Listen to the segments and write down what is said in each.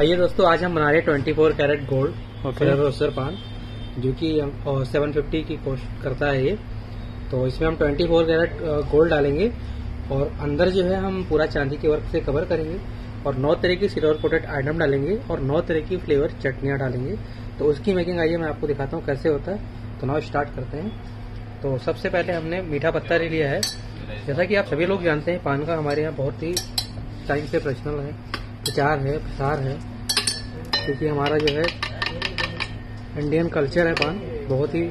आइए दोस्तों आज हम बना रहे twenty four carat gold. Roaster paan जो कि सेवन फिफ्टी की कोशिश करता है ये। तो इसमें हम ट्वेंटी फोर कैरेट गोल्ड डालेंगे और अंदर जो है हम पूरा चांदी के वर्क से कवर करेंगे और नौ तरह की सिल्वर कोटेड आइटम डालेंगे और नौ तरह की फ्लेवर चटनियाँ डालेंगे। तो उसकी मेकिंग आइए मैं आपको दिखाता हूँ कैसे होता है। तो नाउ स्टार्ट करते हैं। तो सबसे पहले हमने मीठा पत्ता ले लिया है। जैसा कि आप सभी लोग जानते हैं पान का हमारे यहाँ बहुत ही टाइम से प्रचलन है। प्रचार है, प्रसार है, क्योंकि हमारा जो है इंडियन कल्चर है पान, बहुत ही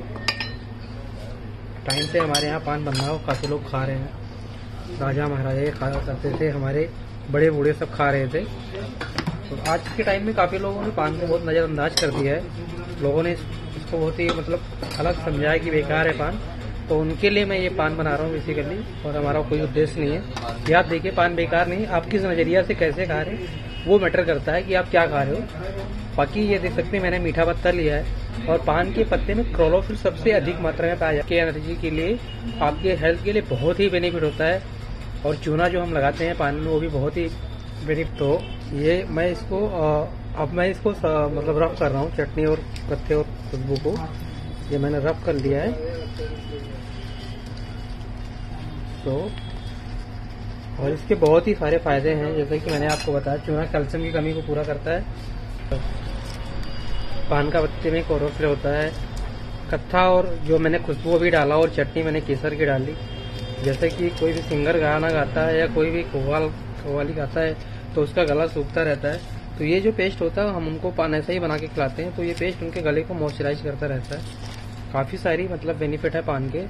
टाइम से हमारे यहाँ पान बन रहा हो काफ़ी लोग खा रहे हैं। राजा महाराजा ये खाया करते थे, हमारे बड़े बूढ़े सब खा रहे थे। तो आज के टाइम में काफ़ी लोगों ने पान को बहुत नज़रअंदाज कर दिया है। लोगों ने इसको बहुत ही मतलब अलग समझा है कि बेकार है पान। तो उनके लिए मैं ये पान बना रहा हूँ बेसिकली और हमारा कोई उद्देश्य नहीं है। कि आप देखिए, पान बेकार नहीं, आप किस नज़रिया से कैसे खा रहे हैं, वो मैटर करता है कि आप क्या खा रहे हो। बाकी ये देख सकते हैं, मैंने मीठा पत्ता लिया है, और पान के पत्ते में क्रोलोफिल सबसे अधिक मात्रा में पाया जाता है। एनर्जी के लिए आपके हेल्थ के लिए बहुत ही बेनिफिट होता है, और चूना जो हम लगाते हैं पान में, वो भी बहुत ही बेनिफिट हो ये मैं इसको अब मैं इसको मतलब रफ कर रहा हूँ, चटनी और पत्ते और खुशबू को। ये मैंने रफ कर लिया है। तो और इसके बहुत ही सारे फ़ायदे हैं, जैसे कि मैंने आपको बताया, चूना कैल्शियम की कमी को पूरा करता है। पान का पत्ते में क्लोरोफिल होता है। कत्था और जो मैंने खुशबू भी डाला और चटनी मैंने केसर की डाली। जैसे कि कोई भी सिंगर गाना गाता है या कोई भी कव्वाल कव्वाली गाता है तो उसका गला सूखता रहता है। तो ये जो पेस्ट होता है, हम उनको पान ऐसा ही बना के खिलाते हैं तो ये पेस्ट उनके गले को मॉइस्चराइज करता रहता है। काफ़ी सारी मतलब बेनिफिट है पान के।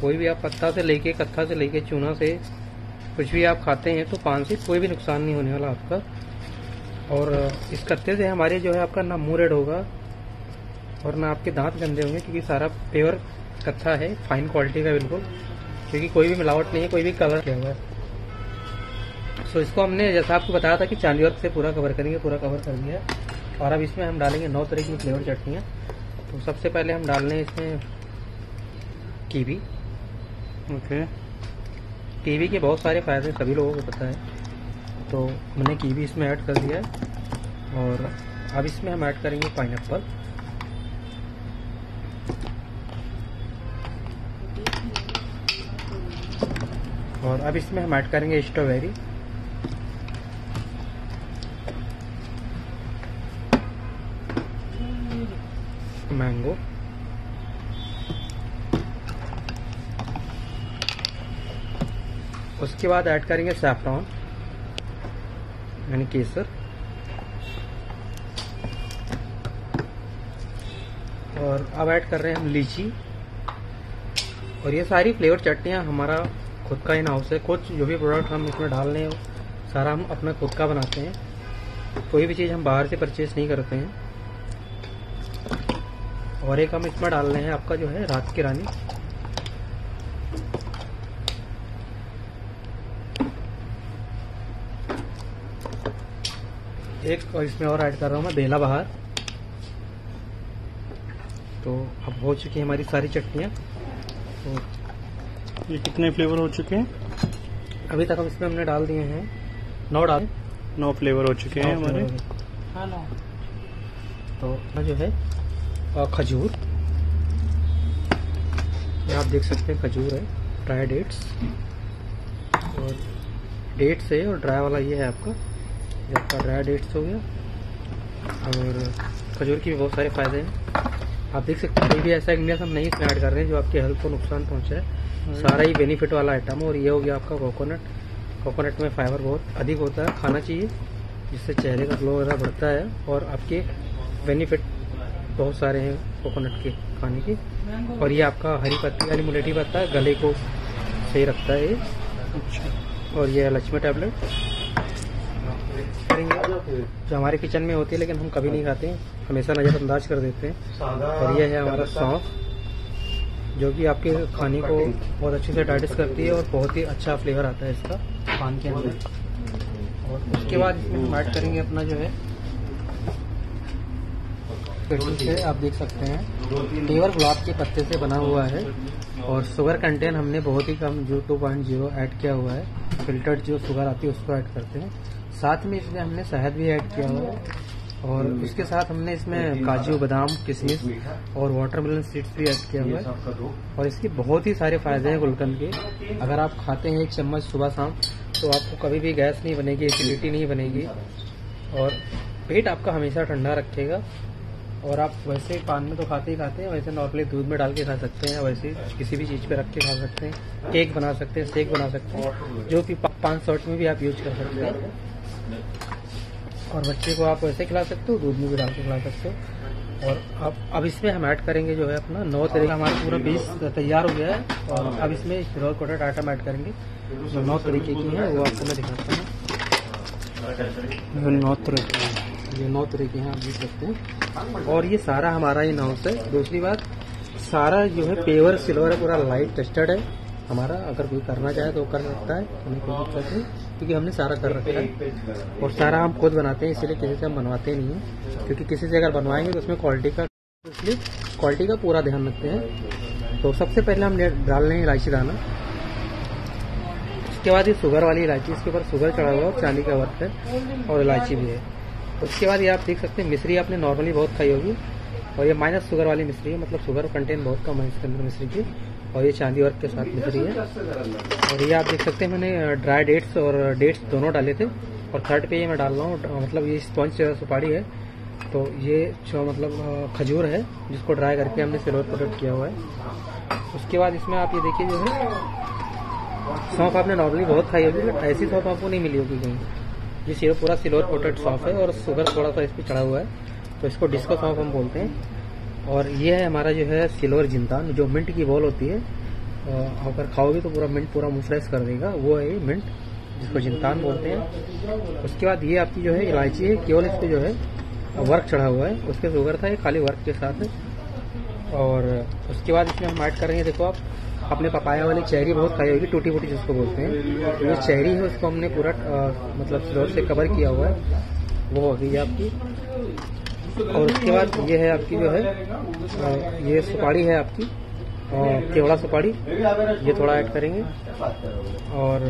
कोई भी आप पत्ता से लेके, कत्था से लेके चूना से कुछ भी आप खाते हैं तो पान से कोई भी नुकसान नहीं होने वाला आपका। और इस कत्ते से हमारे जो है आपका ना मुँह रेड होगा और ना आपके दांत गंदे होंगे, क्योंकि सारा प्योर कत्था है फाइन क्वालिटी का बिल्कुल। क्योंकि कोई भी मिलावट नहीं है, कोई भी कलर किया हुआ सो इसको हमने, जैसा आपको बताया था कि चांदी वर्क से पूरा कवर करेंगे, पूरा कवर कर दिया और अब इसमें हम डालेंगे नौ तरह की फ्लेवर चटनियाँ। तो सबसे पहले हम डाल हैं इसमें कीवी। ओके। कीवी के बहुत सारे फ़ायदे सभी लोगों को पता है। तो मैंने कीवी इसमें ऐड कर दिया है और अब इसमें हम ऐड करेंगे पाइन एप्पल और अब इसमें हम ऐड करेंगे स्ट्रॉबेरी। मैंगो उसके बाद ऐड करेंगे सैफरॉन यानी केसर। और अब ऐड कर रहे हैं हम लीची। और ये सारी फ्लेवर चटनियाँ हमारा खुद का इन हाउस है। कुछ जो भी प्रोडक्ट हम इसमें डाल रहे हैं सारा हम अपना खुद का बनाते हैं। कोई भी चीज़ हम बाहर से परचेज नहीं करते हैं। और एक हम इसमें डाल रहे हैं आपका जो है रात की रानी। एक और इसमें और ऐड कर रहा हूँ मैं बेला बहार। तो अब हो चुकी है हमारी सारी चटनियाँ। तो ये कितने फ्लेवर हो चुके हैं? अभी तक हम इसमें हमने डाल दिए हैं। नौ डाल। नौ फ्लेवर हो चुके हैं हमारे। हाँ नौ। तो जो है खजूर। ये आप देख सकते हैं खजूर है ड्राई डेट्स। और डेट्स है और ड्राई वाला ये है आपका। ये आपका ड्राई डेट्स हो गया। और खजूर के भी बहुत सारे फ़ायदे हैं। आप देख सकते हैं कोई भी ऐसा इंग्रेडिएंट हम नहीं इसमें ऐड कर रहे हैं जो आपके हेल्थ को नुकसान पहुँचाए। सारा ही बेनिफिट वाला आइटम और ये हो गया आपका कोकोनट कोकोनट में फाइबर बहुत अधिक होता है खाना चाहिए जिससे चेहरे का ग्लो वगैरह बढ़ता है और आपके बेनिफिट बहुत सारे हैं कोकोनट के खाने के। और ये आपका हरी पत्ती यानी मुलेठी पत्ता है गले को सही रखता है। ये अच्छा। और ये है लक्ष्मी टैबलेट जो हमारे किचन में होती है लेकिन हम कभी नहीं खाते हैं। हमेशा नज़रअंदाज कर देते हैं। और ये है हमारा सौंफ जो कि आपके खाने को बहुत अच्छे से डाइजेस्ट करती है और बहुत ही अच्छा फ्लेवर आता है इसका पान के अंदर। और उसके बाद इसमें हम ऐड करेंगे अपना जो है पेट्रोल से आप देख सकते हैं। केवल गुलाब के पत्ते से बना हुआ है और शुगर कंटेंट हमने बहुत ही कम जो टू पॉइंट ज़ीरो ऐड किया हुआ है। फिल्टर्ड जो शुगर आती है उसको ऐड करते हैं। साथ में इसमें हमने शहद भी ऐड किया हुआ है और उसके साथ हमने इसमें काजू, बादाम, किशमिश और वाटरमेलन सीड्स भी ऐड किया हुआ है। और इसके बहुत ही सारे फ़ायदे हैं गुलकंद के। अगर आप खाते हैं एक चम्मच सुबह शाम तो आपको कभी भी गैस नहीं बनेगी एसिडिटी नहीं बनेगी। और पेट आपका हमेशा ठंडा रखेगा। और आप वैसे पान में तो खाते ही खाते हैं, वैसे नॉर्मली दूध में डाल के खा सकते हैं, वैसे किसी भी चीज़ पे रख के खा सकते हैं, केक बना सकते हैं शेक बना सकते हैं, जो कि पाँच सॉट में भी आप यूज़ कर सकते हैं। और बच्चे को आप वैसे खिला सकते हो, दूध में भी डाल के खिला सकते हो। और अब अब इसमें हम ऐड करेंगे जो है अपना नौ तरीके हमारा पूरा बीस तैयार हो गया है। और अब इसमें रोल कोटेड आइटम ऐड करेंगे, जो नौ तरीके की है, वो आपको मैं दिखाता हूँ। नौ तरह के। ये नौ तरीके हैं आप देख सकते हैं। और ये सारा हमारा ही नाउ है दूसरी बात, सारा जो है पेवर, सिल्वर है, पूरा लाइट टेस्टेड है। हमारा अगर कोई करना चाहे तो कर सकता है, हमें कोई दिक्कत नहीं, क्योंकि हमने सारा कर रखा है। और सारा हम खुद बनाते हैं, इसलिए किसी से हम बनवाते नहीं हैं। क्योंकि किसी से अगर बनवाएँगे तो उसमें क्वालिटी का, इसलिए क्वालिटी का पूरा ध्यान रखते हैं। तो सबसे पहले हम डाल रहे हैं इलायची दाना। उसके बाद ये शुगर वाली इलायची, इसके ऊपर शुगर चढ़ा हुआ है चांदी का वर्क है और इलायची भी है। उसके बाद ये आप देख सकते हैं, मिश्री आपने नॉर्मली बहुत खाई होगी। और ये माइनस शुगर वाली मिश्री है मतलब शुगर कंटेंट बहुत कम है इसके अंदर मिश्री की। और ये चांदी वर्क के साथ मिश्री है। और ये आप देख सकते हैं, मैंने ड्राई डेट्स और डेट्स दोनों डाले थे। और थर्ड पे ये मैं डाल रहा हूँ मतलब ये स्पॉन्ज सुपारी है। तो ये जो मतलब खजूर है, जिसको ड्राई करके हमने सिल्वर प्रोडक्ट किया हुआ है। उसके बाद इसमें आप ये देखिए, जो है, सौंफ आपने नॉर्मली बहुत खाई होगी बट ऐसी सौंफ आपको नहीं मिली होगी कहीं। ये सिर्फ़ पूरा सिल्वर कोटेड सौंफ है और शुगर थोड़ा सा इस पर चढ़ा हुआ है। तो इसको डिस्को सौंफ हम बोलते हैं। और ये है हमारा जो है सिल्वर जिंतान जो मिंट की बॉल होती है। अगर खाओगे तो पूरा मिंट पूरा मुँह फ्रेश कर देगा। वो है मिंट, जिसको जिंतान बोलते हैं। उसके बाद ये आपकी जो है इलायची है, केवल इस पे जो है वर्क चढ़ा हुआ है। उसके शुगर था, ये खाली वर्क के साथ। और उसके बाद इसमें हम ऐड करेंगे, देखो आप अपने पपाया वाली चेहरी बहुत खाई होगी, टूटी फूटी जिसको बोलते हैं। तो ये चेरी है, उसको हमने पूरा मतलब सिल्वर से कवर किया हुआ है। वो हो गई आपकी। और उसके बाद ये है आपकी जो है ये सुपाड़ी है आपकी और केवड़ा सुपाड़ी ये थोड़ा ऐड करेंगे। और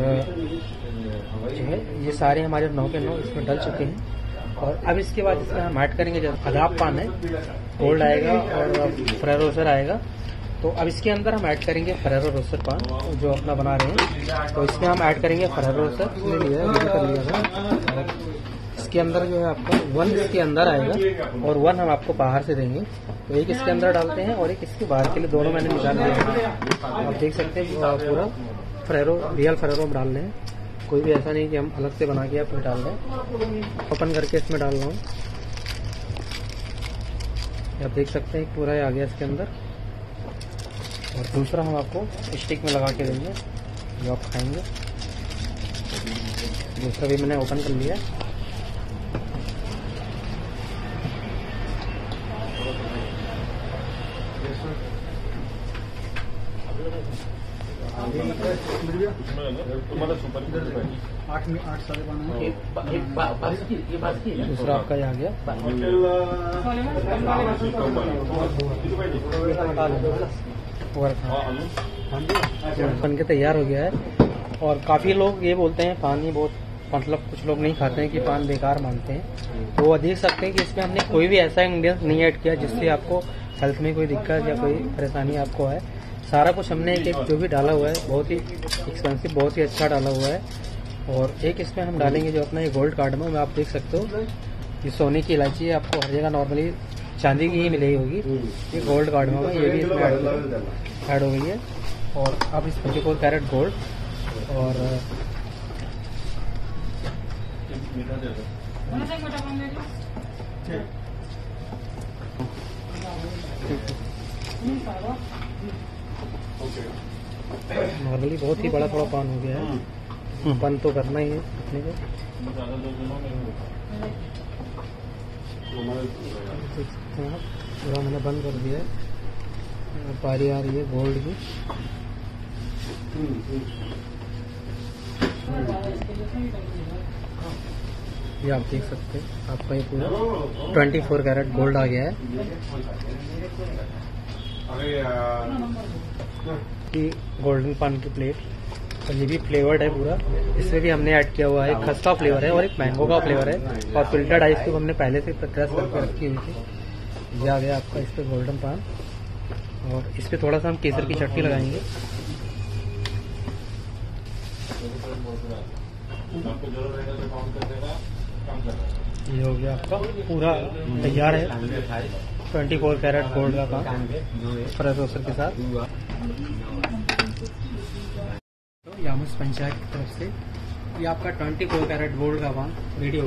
जो है, ये सारे हमारे नौ के नौ इसमें डल चुके हैं। और अब इसके बाद इसमें हम ऐड करेंगे जो अदाब पान है गोल्ड आएगा और फ्रेरो रोसर आएगा। तो अब इसके अंदर हम ऐड करेंगे फरेरो रोसर पान, जो अपना बना रहे हैं। तो इसमें हम ऐड करेंगे फरेरो रोसर इसमें लिया है कर लिया था इसके अंदर जो है आपका वन इसके अंदर आएगा, और वन हम आपको बाहर से देंगे। तो एक इसके अंदर डालते हैं, और एक इसके बाहर के लिए दोनों मैंने निकाल है। आप देख सकते हैं पूरा फ्रेरो रियल फ्रेरो हम डाल रहे हैं। कोई भी ऐसा नहीं कि हम अलग से बना के आप डाल रहे हैं। ओपन करके इसमें डाल रहा हूँ। आप देख सकते हैं पूरा आ गया इसके अंदर। और दूसरा हम आपको स्टिक में लगा के देंगे। जो आप खाएँगे। दूसरा भी मैंने ओपन कर लिया। है। दूसरा आपका ये आ गया। बन के तैयार हो गया है। और काफ़ी लोग ये बोलते हैं पानी बहुत मतलब कुछ लोग नहीं खाते हैं कि पान बेकार मानते हैं। तो वो देख सकते हैं कि इसमें हमने कोई भी ऐसा इंग्रेडिएंट नहीं ऐड किया जिससे आपको हेल्थ में कोई दिक्कत या कोई परेशानी आपको है सारा कुछ हमने एक एक जो भी डाला हुआ है बहुत ही एक्सपेंसिव बहुत ही अच्छा डाला हुआ है। और एक इसमें हम डालेंगे जो अपना ये गोल्ड कार्ड में आप देख सकते हो। ये सोने की इलायची है आपको हर जगह नॉर्मली चांदी की ही मिली होगी। ये गोल्ड कार्ड में होगा ये भी इसमें ऐड हो गई है। और अब इस ट्वेंटी फोर कैरेट गोल्ड और नॉर्मली बहुत ही बड़ा थोड़ा पान हो गया है। बंद तो करना ही है अपने को। पूरा मैंने बंद कर दिया है। पारी आ रही है गोल्ड की। ये आप देख सकते हैं, आपका ये पूरा ट्वेंटी फोर कैरेट गोल्ड आ गया है। गोल्डन पान की प्लेट तो ये भी फ्लेवर्ड है पूरा। इसमें भी हमने ऐड किया हुआ है। एक खस्ता फ्लेवर है और एक मैंगो का फ्लेवर है। और फिल्टर्ड आइस क्यूब हमने पहले से क्रश करके रखी हुई थी। ये आ गया आपका इस पे गोल्डन पान और इस पर थोड़ा सा हम केसर की चटनी लगाएँगे। ये हो गया आपका पूरा तैयार है। ट्वेंटी फोर कैरेट गोल्ड का काम फ्रेश के साथ। पंचायत की तरफ़ से। ये आपका ट्वेंटी फोर कैरेट गोल्ड का वन हो